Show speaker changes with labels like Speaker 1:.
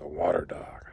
Speaker 1: the water dog.